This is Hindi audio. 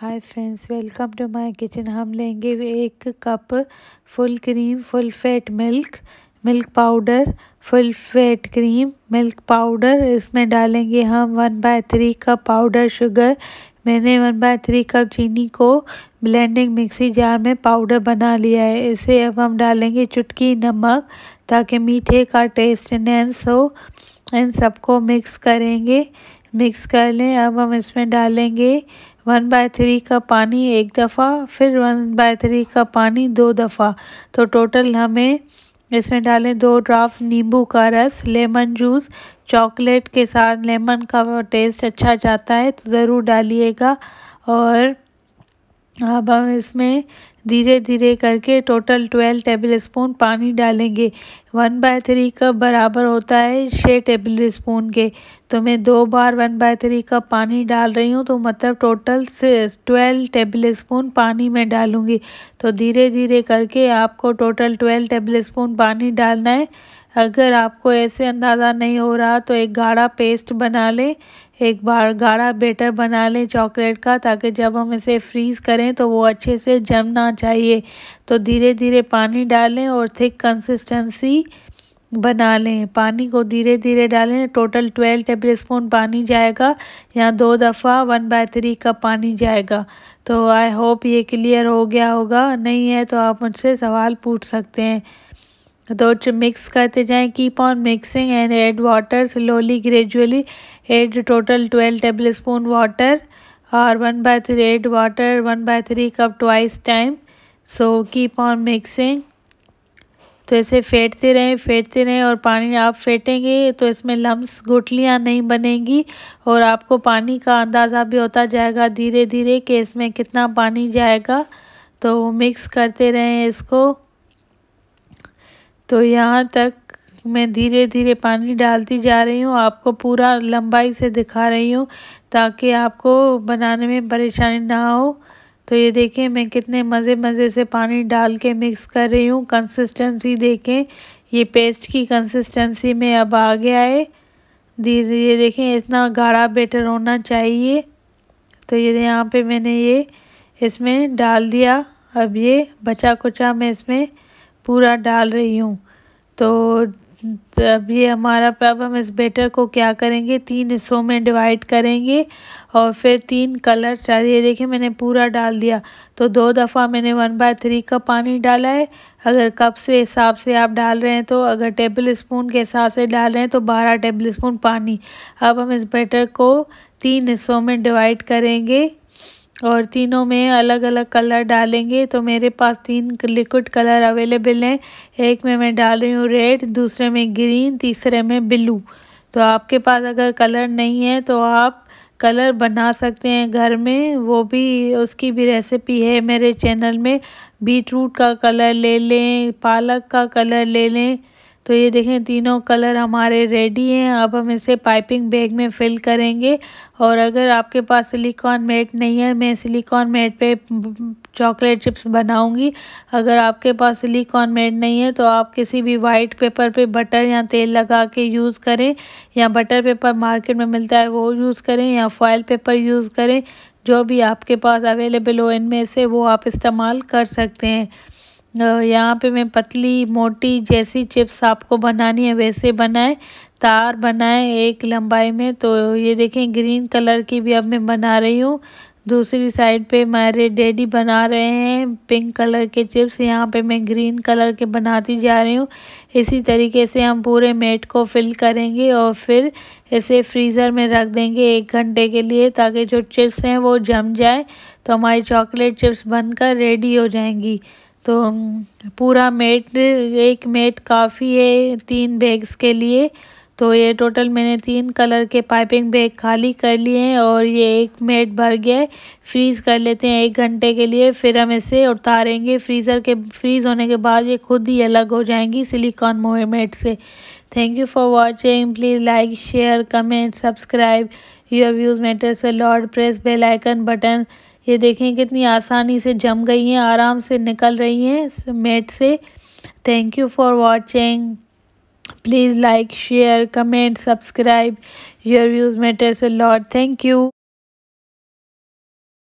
Hi friends welcome to my kitchen हम लेंगे एक cup full cream full fat milk milk powder full fat cream milk powder इसमें डालेंगे हम one by three cup powder sugar मैंने वन बाय थ्री कप चीनी को ब्लेंडिंग मिक्सी जार में पाउडर बना लिया है। इसे अब हम डालेंगे चुटकी नमक ताकि मीठे का टेस्ट इनहेंस हो। इन सबको मिक्स करेंगे। मिक्स कर लें। अब हम इसमें डालेंगे वन बाय थ्री का पानी एक दफ़ा, फिर वन बाय थ्री का पानी दो दफ़ा। तो टोटल हमें इसमें डालें दो ड्राफ्ट नींबू का रस, लेमन जूस। चॉकलेट के साथ लेमन का टेस्ट अच्छा जाता है तो ज़रूर डालिएगा। और अब हम इसमें धीरे धीरे करके टोटल ट्वेल्व टेबल स्पून पानी डालेंगे। वन बाय थ्री कप बराबर होता है छः टेबल स्पून के। तो मैं दो बार वन बाय थ्री कप पानी डाल रही हूँ तो मतलब टोटल से ट्वेल्व टेबल स्पून पानी में डालूँगी। तो धीरे धीरे करके आपको टोटल ट्वेल्व टेबल स्पून पानी डालना है। अगर आपको ऐसे अंदाज़ा नहीं हो रहा तो एक गाढ़ा पेस्ट बना लें। एक बार गाढ़ा बेटर बना लें चॉकलेट का, ताकि जब हम इसे फ्रीज़ करें तो वो अच्छे से जमना चाहिए तो धीरे धीरे पानी डालें और थिक कंसिस्टेंसी बना लें। पानी को धीरे धीरे डालें। टोटल ट्वेल्व टेबल स्पून पानी जाएगा। यहाँ दो दफ़ा वन बाय थ्री कप पानी जाएगा। तो आई होप ये क्लियर हो गया होगा। नहीं है तो आप मुझसे सवाल पूछ सकते हैं। तो मिक्स करते जाएँ। Keep on mixing and add water slowly gradually add total twelve tablespoon water और one by three add water one by three cup twice time so keep on mixing तो ऐसे फेंटते रहें फेंटते रहें और पानी आप फेंटेंगे तो इसमें लम्स गुटलियाँ नहीं बनेंगी और आपको पानी का अंदाज़ा भी होता जाएगा धीरे धीरे कि इसमें कितना पानी जाएगा। तो मिक्स करते रहें इसको। तो यहाँ तक मैं धीरे धीरे पानी डालती जा रही हूँ। आपको पूरा लंबाई से दिखा रही हूँ ताकि आपको बनाने में परेशानी ना हो। तो ये देखें मैं कितने मज़े मज़े से पानी डाल के मिक्स कर रही हूँ। कंसिस्टेंसी देखें, ये पेस्ट की कंसिस्टेंसी में अब आ गया है। धीरे ये देखें, इतना गाढ़ा बेटर होना चाहिए। तो ये यहाँ पे मैंने ये इसमें डाल दिया। अब ये बचा कुचा मैं इसमें पूरा डाल रही हूँ। तो अब ये हमारा अब हम इस बेटर को क्या करेंगे? तीन हिस्सों में डिवाइड करेंगे और फिर तीन कलर चाहिए देखिए मैंने पूरा डाल दिया। तो दो दफ़ा मैंने वन बाय थ्री का पानी डाला है। अगर कप से हिसाब से आप डाल रहे हैं तो अगर टेबल स्पून के हिसाब से डाल रहे हैं तो बारह टेबल स्पून पानी। अब हम इस बेटर को तीन हिस्सों में डिवाइड करेंगे। और तीनों में अलग अलग कलर डालेंगे तो मेरे पास तीन लिक्विड कलर अवेलेबल हैं। एक में मैं डाल रही हूँ रेड दूसरे में ग्रीन तीसरे में ब्लू तो आपके पास अगर कलर नहीं है तो आप कलर बना सकते हैं घर में। वो भी, उसकी भी रेसिपी है मेरे चैनल में। बीट रूट का कलर ले लें, पालक का कलर ले लें। तो ये देखें, तीनों कलर हमारे रेडी हैं। अब हम इसे पाइपिंग बैग में फिल करेंगे। और अगर आपके पास सिलिकॉन मेट नहीं है, मैं सिलिकॉन मेट पे चॉकलेट चिप्स बनाऊँगी। अगर आपके पास सिलिकॉन मेट नहीं है तो आप किसी भी वाइट पेपर पे बटर या तेल लगा के यूज़ करें। या बटर पेपर मार्केट में मिलता है, वो यूज़ करें। या फॉयल पेपर यूज़ करें। जो भी आपके पास अवेलेबल हो, इनमें से वो आप इस्तेमाल कर सकते हैं। यहाँ पे मैं पतली, मोटी जैसी चिप्स आपको बनानी है, वैसे बनाए, तार बनाए एक लंबाई में तो ये देखें ग्रीन कलर की भी अब मैं बना रही हूँ। दूसरी साइड पे मेरे डैडी बना रहे हैं पिंक कलर के चिप्स, यहाँ पे मैं ग्रीन कलर के बनाती जा रही हूँ। इसी तरीके से हम पूरे मेट को फिल करेंगे और फिर इसे फ्रीज़र में रख देंगे एक घंटे के लिए, ताकि जो चिप्स हैं वो जम जाए तो हमारी चॉकलेट चिप्स बनकर रेडी हो जाएँगी। तो पूरा मेट, एक मेट काफ़ी है तीन बैग्स के लिए। तो ये टोटल मैंने तीन कलर के पाइपिंग बैग खाली कर लिए हैं और ये एक मेट भर गया है। फ्रीज़ कर लेते हैं एक घंटे के लिए, फिर हम इसे उतारेंगे। फ्रीज़र के, फ्रीज़ होने के बाद ये खुद ही अलग हो जाएँगी सिलिकॉन मेट से। Thank you for watching please like share comment subscribe your views matters lord press bell icon button ये देखें कितनी आसानी से जम गई हैं, आराम से निकल रही हैं मेट से। Thank you for watching please like share comment subscribe your views matters a lot thank you